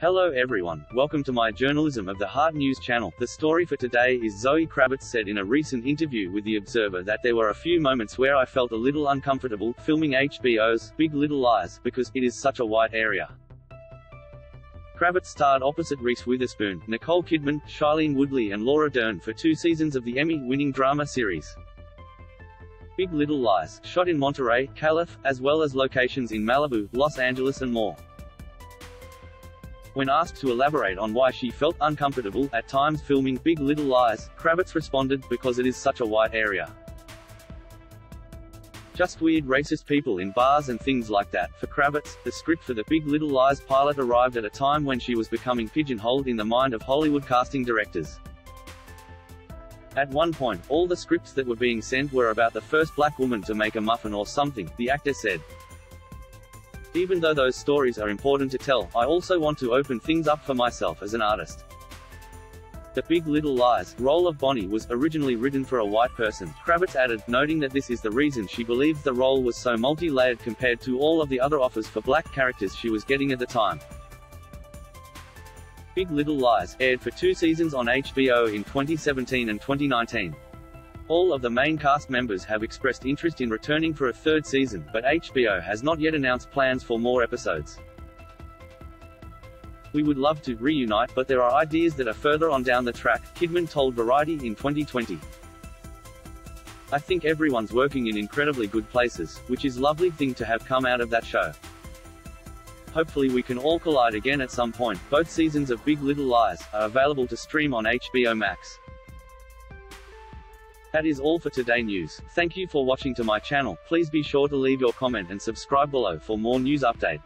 Hello everyone, welcome to my Journalism of the Heart News channel. The story for today is Zoe Kravitz said in a recent interview with The Observer that there were a few moments where I felt a little uncomfortable filming HBO's Big Little Lies because it is such a white area. Kravitz starred opposite Reese Witherspoon, Nicole Kidman, Shailene Woodley and Laura Dern for two seasons of the Emmy-winning drama series. Big Little Lies, shot in Monterey, Calif, as well as locations in Malibu, Los Angeles and more. When asked to elaborate on why she felt uncomfortable at times filming Big Little Lies, Kravitz responded, because it is such a white area. Just weird racist people in bars and things like that. For Kravitz, the script for the Big Little Lies pilot arrived at a time when she was becoming pigeonholed in the mind of Hollywood casting directors. At one point, all the scripts that were being sent were about the first black woman to make a muffin or something, the actor said. Even though those stories are important to tell, I also want to open things up for myself as an artist. The Big Little Lies role of Bonnie was originally written for a white person, Kravitz added, noting that this is the reason she believes the role was so multi-layered compared to all of the other offers for black characters she was getting at the time. Big Little Lies aired for two seasons on HBO in 2017 and 2019. All of the main cast members have expressed interest in returning for a third season, but HBO has not yet announced plans for more episodes. We would love to reunite, but there are ideas that are further on down the track, Kidman told Variety in 2020. I think everyone's working in incredibly good places, which is lovely thing to have come out of that show. Hopefully we can all collide again at some point. Both seasons of Big Little Lies are available to stream on HBO Max. That is all for today news. Thank you for watching to my channel. Please be sure to leave your comment and subscribe below for more news update.